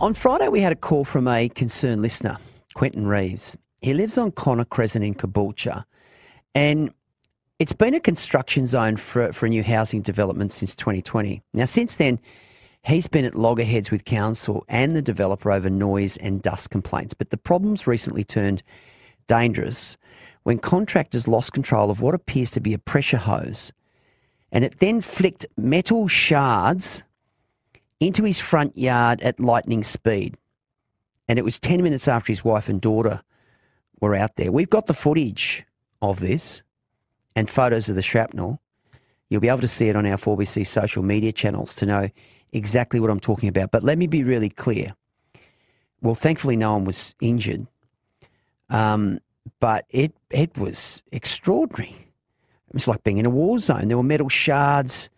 On Friday, we had a call from a concerned listener, Quinton Reeves. He lives on Connor Crescent in Caboolture, and it's been a construction zone for, for a new housing development since 2020. Now, since then, he's been at loggerheads with council and the developer over noise and dust complaints. But the problems recently turned dangerous when contractors lost control of what appears to be a pressure hose, and it then flicked metal shards into his front yard at lightning speed. And it was 10 minutes after his wife and daughter were out there. We've got the footage of this and photos of the shrapnel. You'll be able to see it on our 4BC social media channels to know exactly what I'm talking about. But let me be really clear. Well, thankfully, no one was injured. Um, but it, it was extraordinary. It was like being in a war zone. There were metal shards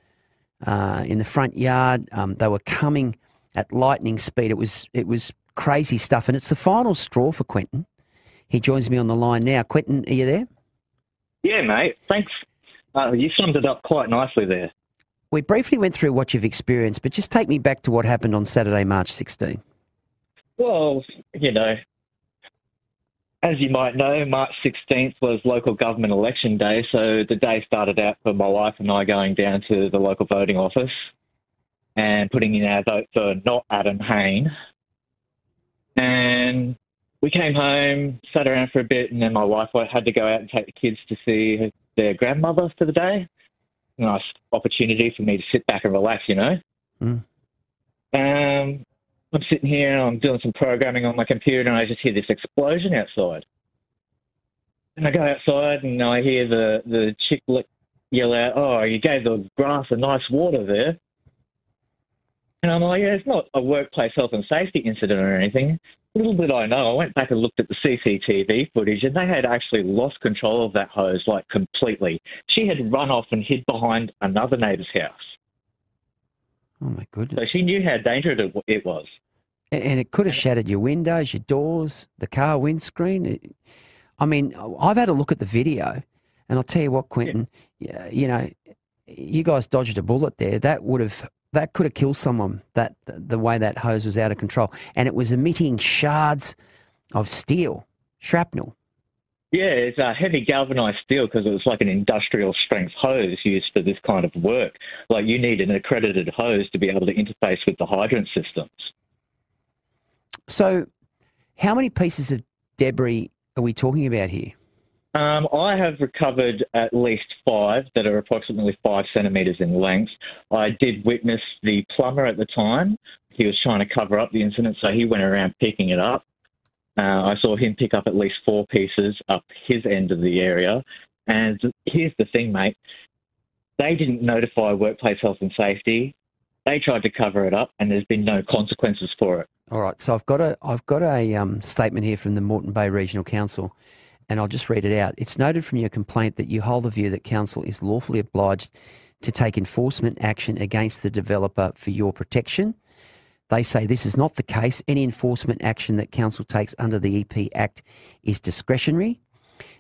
uh, in the front yard. Um, they were coming at lightning speed. It was it was crazy stuff, and it's the final straw for Quinton. He joins me on the line now. Quinton, are you there? Yeah, mate. Thanks. Uh, you summed it up quite nicely there. We briefly went through what you've experienced, but just take me back to what happened on Saturday, March 16. Well, you know, as you might know, March 16th was local government election day, so the day started out for my wife and I going down to the local voting office and putting in our vote for not Adam Hayne. And we came home, sat around for a bit, and then my wife had to go out and take the kids to see their grandmother for the day. Nice opportunity for me to sit back and relax, you know. Mm. Um, I'm sitting here, and I'm doing some programming on my computer, and I just hear this explosion outside. And I go outside, and I hear the the chick yell out, "Oh, you gave the grass a nice water there." And I'm like, yeah, it's not a workplace health and safety incident or anything. Little did I know, I went back and looked at the CCTV footage and they had actually lost control of that hose, like completely. She had run off and hid behind another neighbour's house. Oh my goodness. So she knew how dangerous it was. And it could have shattered your windows, your doors, the car windscreen. I mean, I've had a look at the video, and I'll tell you what, Quinton, yeah. you know, you guys dodged a bullet there. That would have that could have killed someone. That the way that hose was out of control, and it was emitting shards of steel, shrapnel. Yeah, it's a heavy galvanized steel because it was like an industrial strength hose used for this kind of work. Like you need an accredited hose to be able to interface with the hydrant systems. So, how many pieces of debris are we talking about here? Um, I have recovered at least five that are approximately five centimetres in length. I did witness the plumber at the time. He was trying to cover up the incident, so he went around picking it up. Uh, I saw him pick up at least four pieces up his end of the area. And here's the thing, mate. They didn't notify Workplace Health and Safety. They tried to cover it up, and there's been no consequences for it. All right. So I've got a I've got a um, statement here from the Moreton Bay Regional Council, and I'll just read it out. It's noted from your complaint that you hold the view that council is lawfully obliged to take enforcement action against the developer for your protection. They say this is not the case. Any enforcement action that council takes under the EP Act is discretionary,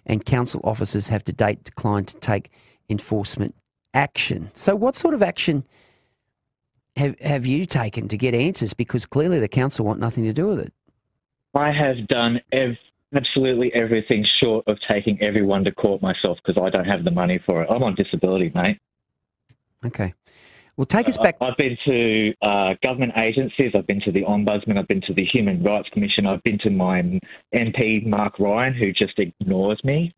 and council officers have to date declined to take enforcement action. So, what sort of action? Have, have you taken to get answers? Because clearly the council want nothing to do with it. I have done ev- absolutely everything short of taking everyone to court myself because I don't have the money for it. I'm on disability, mate. Okay. Well, take us back. I've been to uh, government agencies. I've been to the Ombudsman. I've been to the Human Rights Commission. I've been to my MP, Mark Ryan, who just ignores me.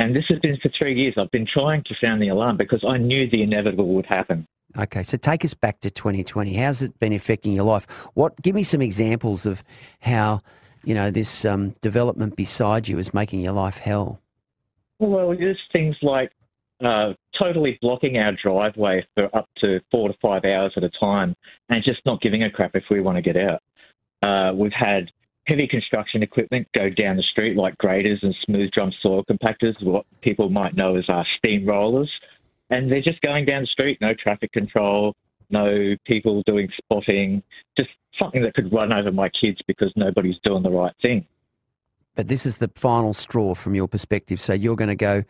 And this has been for three years. I've been trying to sound the alarm because I knew the inevitable would happen. Okay, so take us back to 2020. How's it been affecting your life? What? Give me some examples of how you know this um, development beside you is making your life hell. Well, just things like uh, totally blocking our driveway for up to four to five hours at a time, and just not giving a crap if we want to get out. Uh, we've had heavy construction equipment go down the street, like graders and smooth drum soil compactors, what people might know as our steam rollers and they're just going down the street, no traffic control, no people doing spotting, just something that could run over my kids because nobody's doing the right thing. But this is the final straw from your perspective. So you're going to go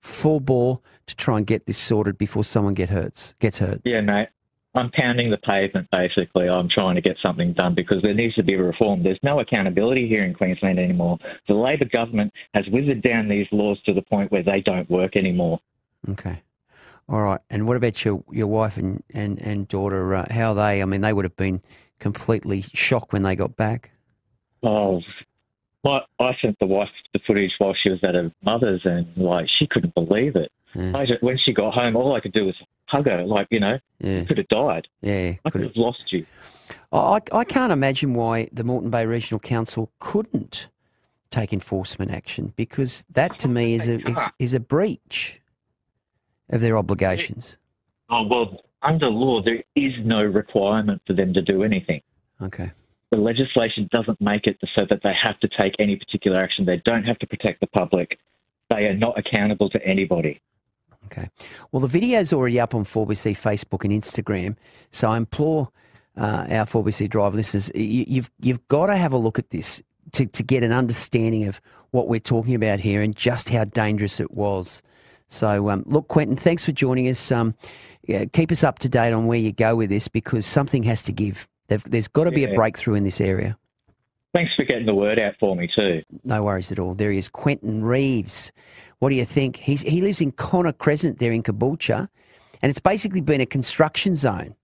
full bore to try and get this sorted before someone get hurts, gets hurt. Yeah, mate. I'm pounding the pavement basically. I'm trying to get something done because there needs to be reform. There's no accountability here in Queensland anymore. The Labor government has withered down these laws to the point where they don't work anymore. Okay. All right. And what about your, your wife and, and, and daughter? Uh, how are they? I mean, they would have been completely shocked when they got back. Oh, my, I sent the wife the footage while she was at her mother's, and like she couldn't believe it. Yeah. I just, when she got home, all I could do was hug her. Like you know, yeah. could have died. Yeah, I could have lost you. I, I can't imagine why the Moreton Bay Regional Council couldn't take enforcement action because that to me is a is a breach of their obligations. Oh well, under law there is no requirement for them to do anything. Okay the legislation doesn't make it so that they have to take any particular action. They don't have to protect the public. They are not accountable to anybody. Okay. Well, the video is already up on 4BC Facebook and Instagram. So I implore uh, our 4BC Drive listeners, you, you've, you've got to have a look at this to, to get an understanding of what we're talking about here and just how dangerous it was. So, um, look, Quinton, thanks for joining us. Um, yeah, keep us up to date on where you go with this because something has to give. They've, there's got to be yeah. a breakthrough in this area. Thanks for getting the word out for me too. No worries at all. There he is, Quinton Reeves. What do you think? He's, he lives in Connor Crescent there in Caboolture, and it's basically been a construction zone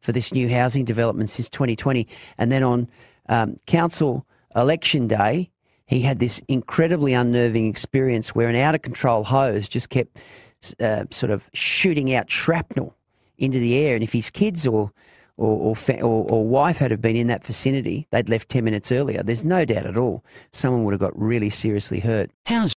for this new housing development since 2020. And then on um, council election day, he had this incredibly unnerving experience where an out of control hose just kept uh, sort of shooting out shrapnel into the air. And if his kids or or, or, or, wife had have been in that vicinity, they'd left 10 minutes earlier. There's no doubt at all someone would have got really seriously hurt. How's